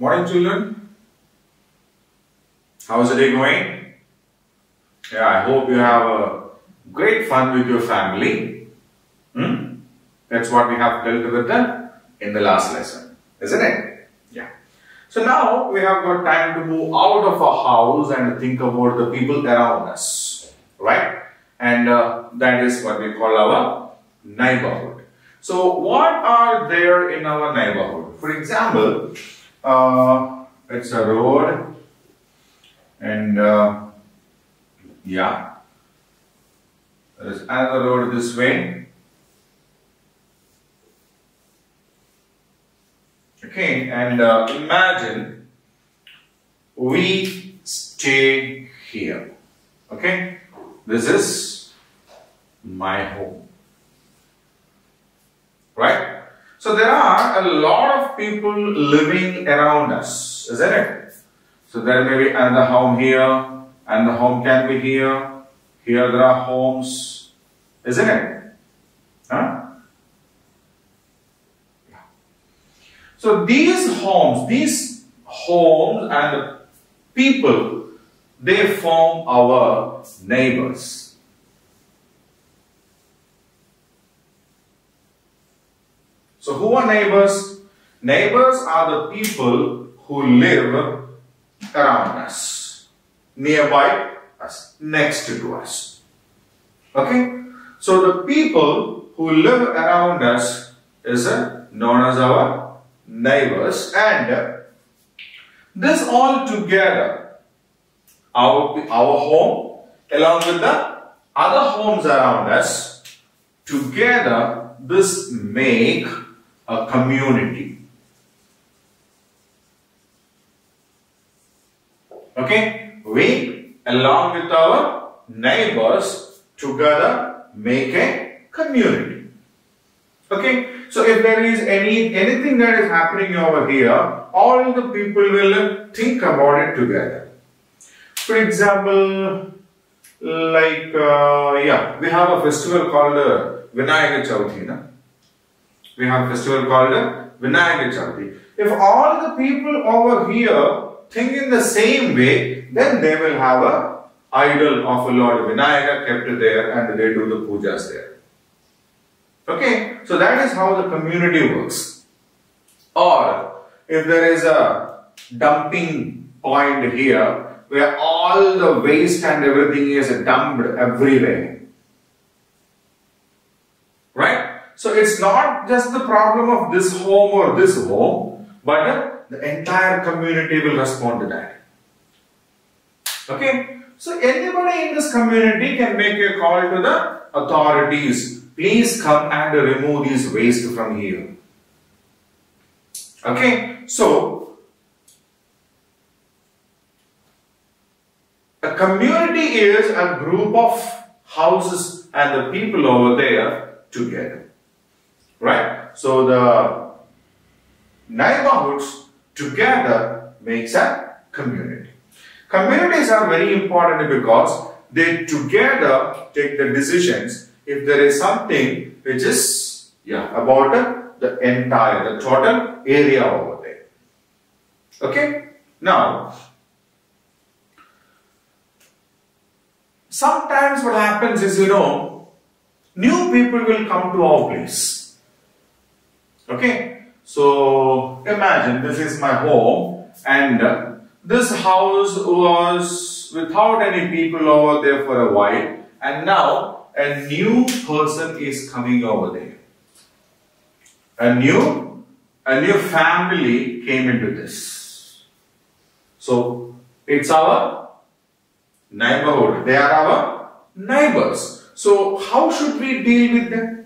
Morning children. How's the day going? Yeah, I hope you have a great fun with your family. Hmm? That's what we have dealt with the, in the last lesson, isn't it? Yeah. So now we have got time to move out of our house and think about the people around us, right? And uh, that is what we call our neighborhood. So what are there in our neighborhood? For example, uh, it's a road and uh, yeah, there is another road this way. Okay, and uh, imagine we stay here. Okay, this is my home. Right? So there are a lot of people living around us, isn't it? So there may be another home here, and the home can be here. Here there are homes, isn't it? Huh? So these homes, these homes and people, they form our neighbors. So who are neighbors? Neighbors are the people who live around us, nearby us, next to us. Okay? So the people who live around us is uh, known as our neighbors and this all together, our, our home along with the other homes around us, together this make a community. Okay, we along with our neighbors together make a community. Okay, so if there is any anything that is happening over here, all the people will think about it together. For example, like uh, yeah, we have a festival called uh, Vinayaka Chauthi. Na? We have a festival called Vinayaka Chauthi. If all the people over here think in the same way, then they will have a idol of a Lord Vinayaka kept there and they do the pujas there. Okay, so that is how the community works. Or if there is a dumping point here where all the waste and everything is dumped everywhere. Right? Not just the problem of this home or this home, but the entire community will respond to that. Okay? So anybody in this community can make a call to the authorities. Please come and remove these waste from here. Okay? So, a community is a group of houses and the people over there together. Right? So the neighborhoods together makes a community. Communities are very important because they together take the decisions if there is something which is yeah about the entire, the total area over there. Okay? Now, sometimes what happens is, you know, new people will come to our place. Okay? So, imagine this is my home and this house was without any people over there for a while and now a new person is coming over there. A new, a new family came into this. So, it's our neighborhood. They are our neighbors. So, how should we deal with them?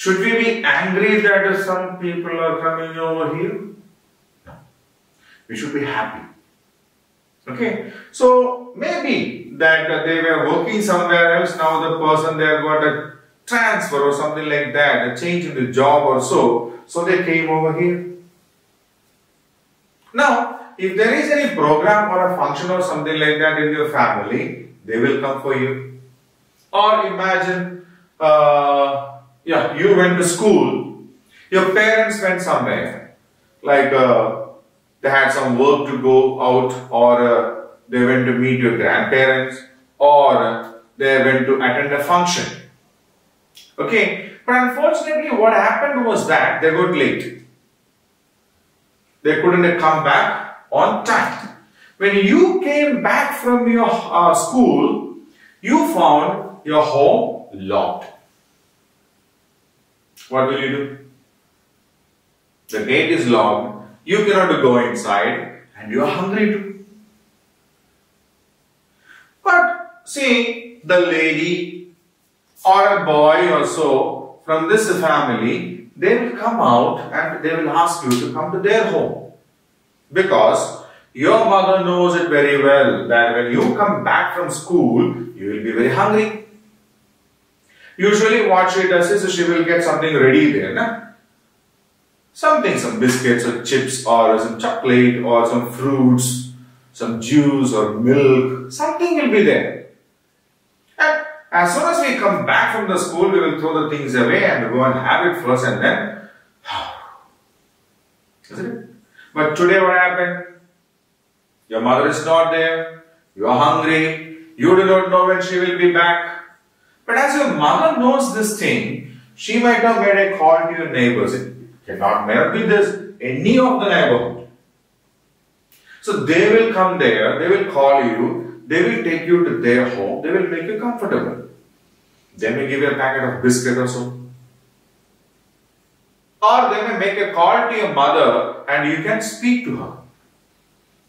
Should we be angry that some people are coming over here? No. We should be happy. Okay. So, maybe that they were working somewhere else, now the person they have got a transfer or something like that, a change in the job or so, so they came over here. Now, if there is any program or a function or something like that in your family, they will come for you. Or imagine, uh, yeah, you went to school Your parents went somewhere, like uh, they had some work to go out, or uh, they went to meet your grandparents, or uh, they went to attend a function. Okay, but unfortunately, what happened was that they got late. They couldn't come back on time. When you came back from your uh, school, you found your home locked. What will you do? The gate is locked, you cannot go inside, and you are hungry too. But see, the lady or a boy or so from this family, they will come out and they will ask you to come to their home. Because your mother knows it very well that when you come back from school, you will be very hungry. Usually what she does is she will get something ready there. Na? Something, some biscuits or chips or some chocolate or some fruits, some juice or milk, something will be there. And as soon as we come back from the school, we will throw the things away and go and have it first and then, isn't it? But today what happened? Your mother is not there, you are hungry, you do not know when she will be back. But as your mother knows this thing, she might have made a call to your neighbors. It cannot may not be this, any of the neighborhood. So they will come there, they will call you, they will take you to their home, they will make you comfortable. They may give you a packet of biscuit or so. Or they may make a call to your mother and you can speak to her.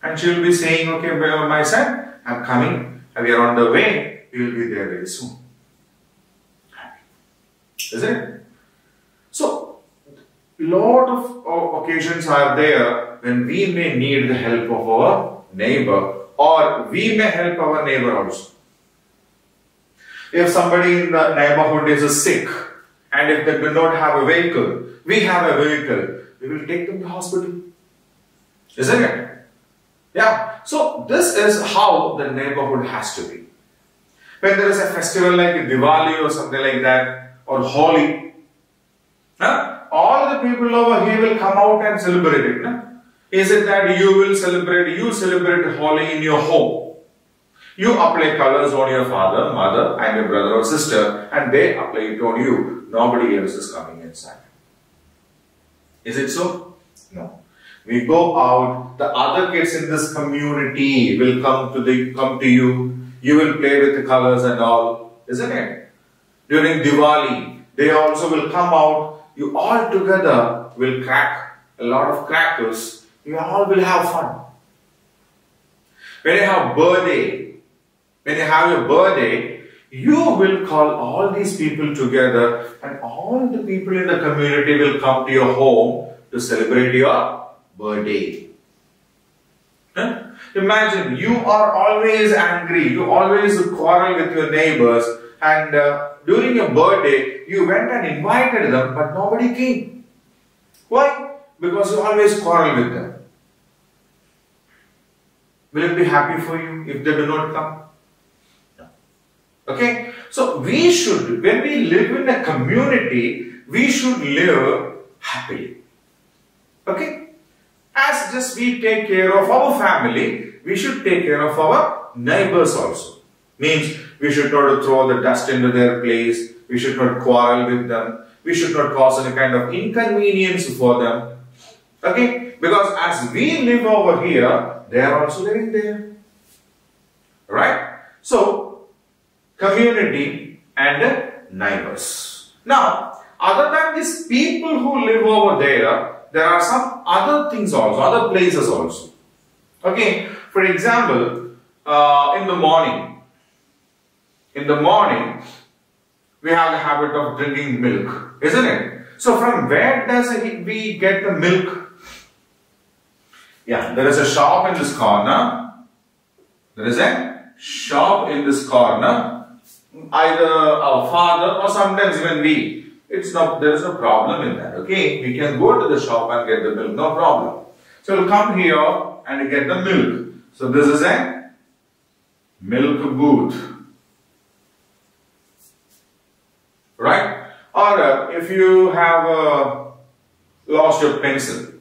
And she will be saying, okay, my son, I'm coming, we are on the way, we will be there very soon. Isn't it? So, lot of occasions are there when we may need the help of our neighbor or we may help our neighbor also. If somebody in the neighborhood is sick and if they do not have a vehicle, we have a vehicle, we will take them to hospital. Isn't it? Yeah. So this is how the neighborhood has to be. When there is a festival like Diwali or something like that, or Holi, all the people over here will come out and celebrate it. Huh? Is it that you will celebrate, you celebrate Holi in your home? You apply colors on your father, mother and your brother or sister and they apply it on you. Nobody else is coming inside. Is it so? No. We go out, the other kids in this community will come to the come to you. You will play with the colors and all, isn't it? During Diwali, they also will come out. You all together will crack a lot of crackers. You all will have fun. When you have birthday, when you have your birthday, you will call all these people together and all the people in the community will come to your home to celebrate your birthday. Huh? Imagine you are always angry, you always quarrel with your neighbors, and uh, during your birthday, you went and invited them, but nobody came. Why? Because you always quarrel with them. Will it be happy for you if they do not come? No. Okay? So we should, when we live in a community, we should live happily. Okay? As just we take care of our family, we should take care of our neighbors also. Means we should not throw the dust into their place, we should not quarrel with them, we should not cause any kind of inconvenience for them. Okay? Because as we live over here, they are also living there. Right? So, community and neighbors. Now, other than these people who live over there, there are some other things also, other places also. Okay, for example, uh, in the morning, in the morning, we have the habit of drinking milk, isn't it? So from where does we get the milk? Yeah, there is a shop in this corner. There is a shop in this corner. Either our father or sometimes even we it's not, there is no problem in that, okay? We can go to the shop and get the milk, no problem. So we'll come here and get the milk. So this is a milk booth. Right? Or uh, if you have a lost your pencil.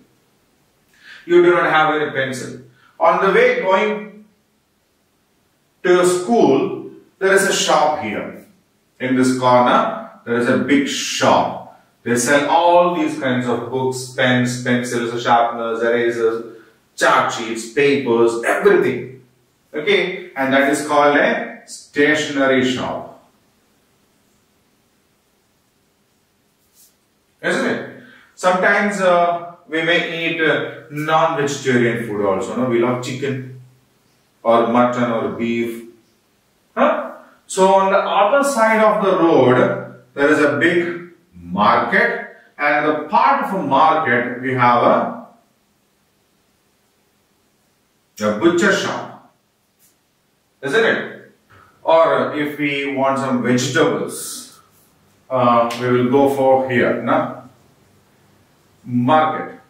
You do not have any pencil. On the way going to your school, there is a shop here. In this corner, there is a big shop. They sell all these kinds of books, pens, pencils, sharpeners, erasers, chart sheets, papers, everything. Okay, and that is called a stationery shop. Isn't it? Sometimes uh, we may eat uh, non-vegetarian food also. No? We love chicken or mutton or beef. Huh? So on the other side of the road, there is a big market and the part of a market we have a, a butcher shop. Isn't it? Or if we want some vegetables, uh, we will go for here, na? Market.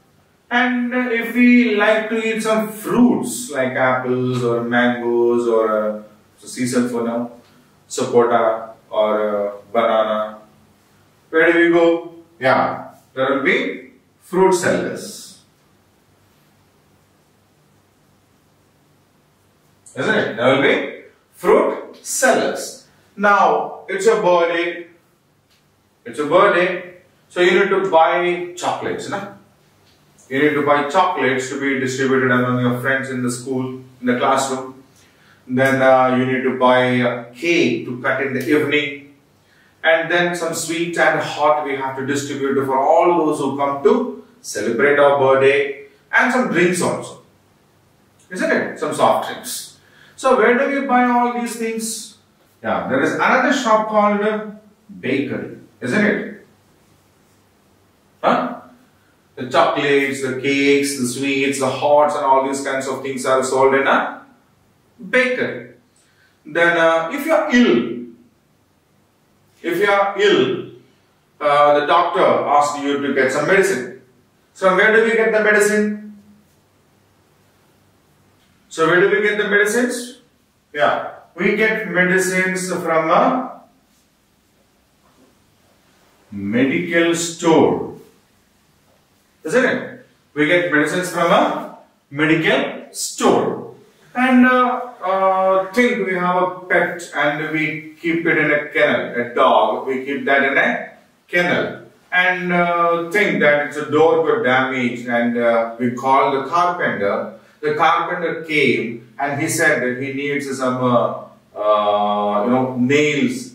And if we like to eat some fruits like apples or mangoes or uh, season for now, sapota or uh, banana, where do we go? Yeah, there will be fruit sellers. Isn't it? There will be fruit sellers. Now, it's a birthday. It's a birthday. So you need to buy chocolates, no? You need to buy chocolates to be distributed among your friends in the school, in the classroom. Then uh, you need to buy a cake to cut in the evening. And then some sweet and hot we have to distribute for all those who come to celebrate our birthday. And some drinks also. Isn't it? Some soft drinks. So where do we buy all these things? Yeah, there is another shop called bakery. Isn't it? Huh? The chocolates, the cakes, the sweets, the hots and all these kinds of things are sold in a bakery. Then uh, if you are ill, if you are ill, uh, the doctor asks you to get some medicine. So where do we get the medicine? So where do we get the medicines? Yeah, we get medicines from a medical store. Isn't it? We get medicines from a medical store. And uh, uh, think we have a pet and we keep it in a kennel, a dog, we keep that in a kennel. And uh, think that it's a door got damaged and uh, we call the carpenter. The carpenter came and he said that he needs some, uh, uh, you know, nails,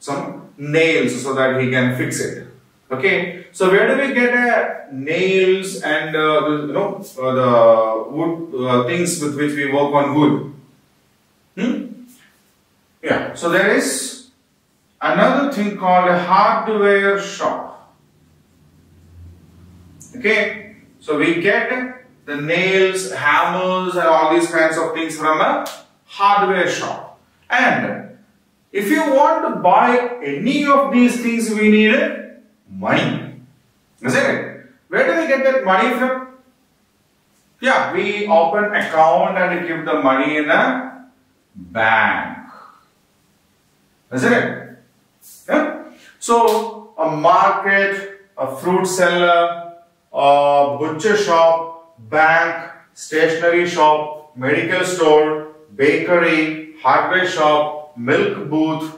some nails so that he can fix it. Okay, so where do we get uh, nails and uh, you know uh, the wood uh, things with which we work on wood? Hmm? Yeah. So there is another thing called a hardware shop. Okay. So we get the nails, hammers, and all these kinds of things from a hardware shop. And if you want to buy any of these things, we need money. Isn't it? Where do we get that money from? Yeah, we open account and give the money in a bank. Isn't it? Yeah? So, a market, a fruit seller, a butcher shop, bank, stationery shop, medical store, bakery, hardware shop, milk booth,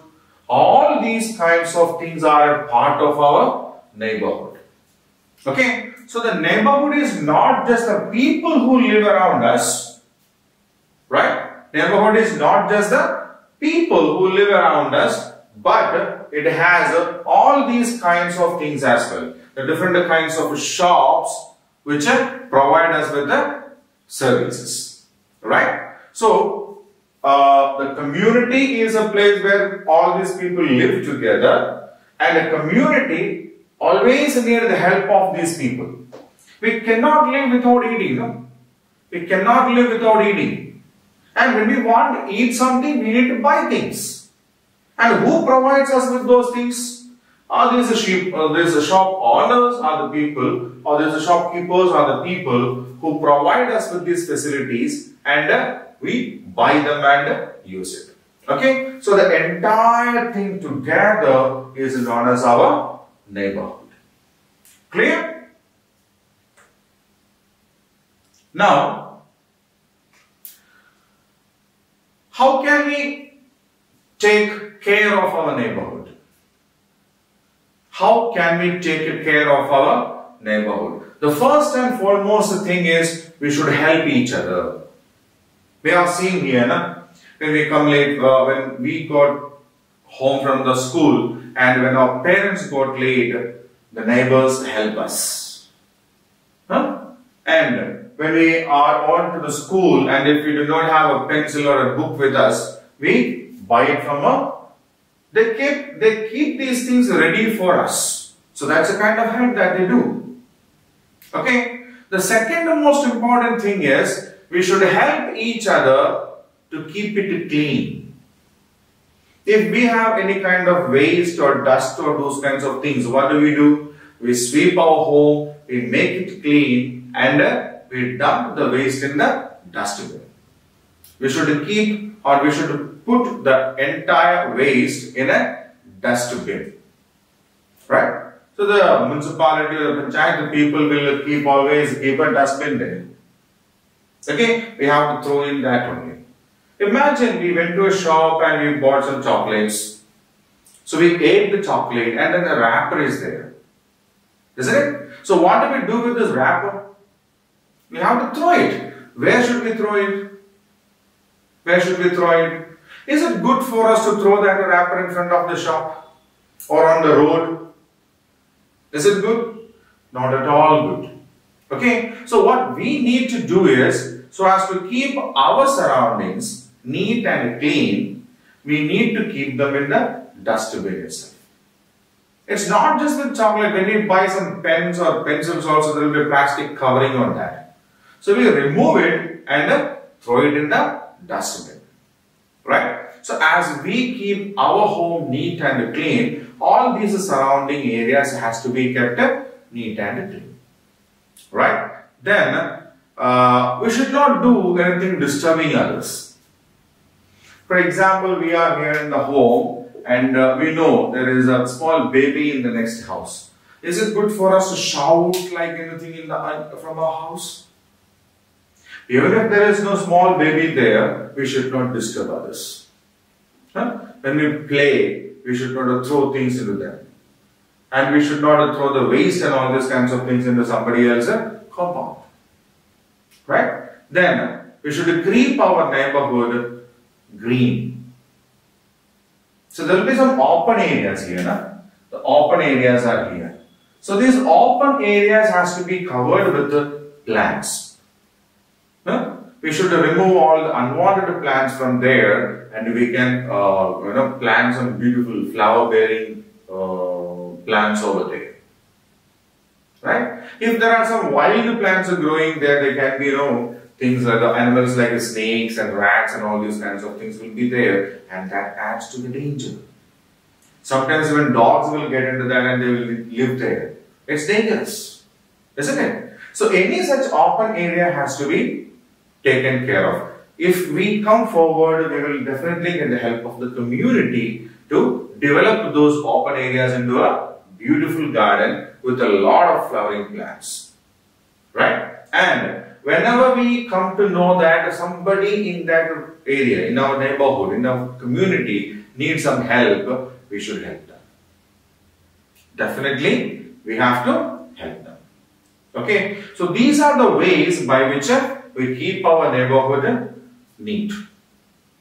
all these kinds of things are part of our neighborhood. Okay, so the neighborhood is not just the people who live around us, right? Neighborhood is not just the people who live around us, but it has all these kinds of things as well. The different kinds of shops which provide us with the services, right? So, uh, the community is a place where all these people live together and a community always need the help of these people. We cannot live without eating. No? We cannot live without eating. And when we want to eat something, we need to buy things. And who provides us with those things? Are these the sheep, uh, there's the shop owners are the people, or there's the shopkeepers are the people who provide us with these facilities and uh, we buy them and use it. Okay, so the entire thing together is known as our neighborhood. Clear? Now, how can we take care of our neighborhood? How can we take care of our neighborhood? The first and foremost thing is we should help each other. We have seen here, na? when we come late, uh, when we got home from the school and when our parents got late, the neighbors help us. Huh? And when we are on to the school and if we do not have a pencil or a book with us, we buy it from a they keep they keep these things ready for us. So that's the kind of help that they do. Okay. The second most important thing is we should help each other to keep it clean. If we have any kind of waste or dust or those kinds of things, what do we do? We sweep our home, we make it clean and uh, we dump the waste in the dustbin. We should keep or we should put the entire waste in a dustbin. Right? So the municipality or the panchayat, people will keep always keep a dustbin there. Okay, we have to throw in that only. Imagine we went to a shop and we bought some chocolates. So we ate the chocolate and then the wrapper is there. Isn't it? So what do we do with this wrapper? We have to throw it. Where should we throw it? Where should we throw it? Is it good for us to throw that wrapper in front of the shop or on the road? Is it good? Not at all good. Okay, so what we need to do is, so as to keep our surroundings neat and clean, we need to keep them in the dustbin itself. It's not just the chocolate. When you buy some pens or pencils also, there will be plastic covering on that. So we remove it and throw it in the dustbin. Right? So as we keep our home neat and clean, all these surrounding areas has to be kept neat and clean. Right? Then, uh, we should not do anything disturbing others. For example, we are here in the home and uh, we know there is a small baby in the next house. Is it good for us to shout like anything in the, uh, from our house? Even if there is no small baby there, we should not disturb others. Huh? When we play, we should not throw things into them. And we should not throw the waste and all these kinds of things into somebody else's compound. Right? Then, we should keep our neighborhood green. So there will be some open areas here. Na? The open areas are here. So these open areas has to be covered with plants. We should remove all the unwanted plants from there and we can uh, you know, plant some beautiful flower bearing uh, plants over there. Right? If there are some wild plants growing there, they can be, you know, things like the animals like snakes and rats and all these kinds of things will be there and that adds to the danger. Sometimes even dogs will get into that and they will live there. It's dangerous, isn't it? So any such open area has to be taken care of. If we come forward, we will definitely get the help of the community to develop those open areas into a beautiful garden with a lot of flowering plants. Right? And whenever we come to know that somebody in that area, in our neighborhood, in our community needs some help, we should help them. Definitely, we have to help them. Okay, so these are the ways by which we keep our neighborhood neat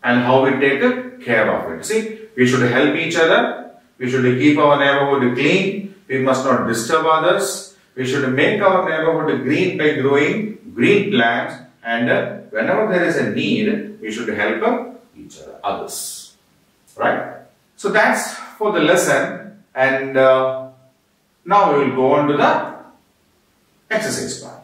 and how we take care of it. See, we should help each other, we should keep our neighborhood clean, we must not disturb others, we should make our neighborhood green by growing green plants and uh, whenever there is a need, we should help uh, each other, others. Right? So that's for the lesson and uh, now we will go on to the exercise part.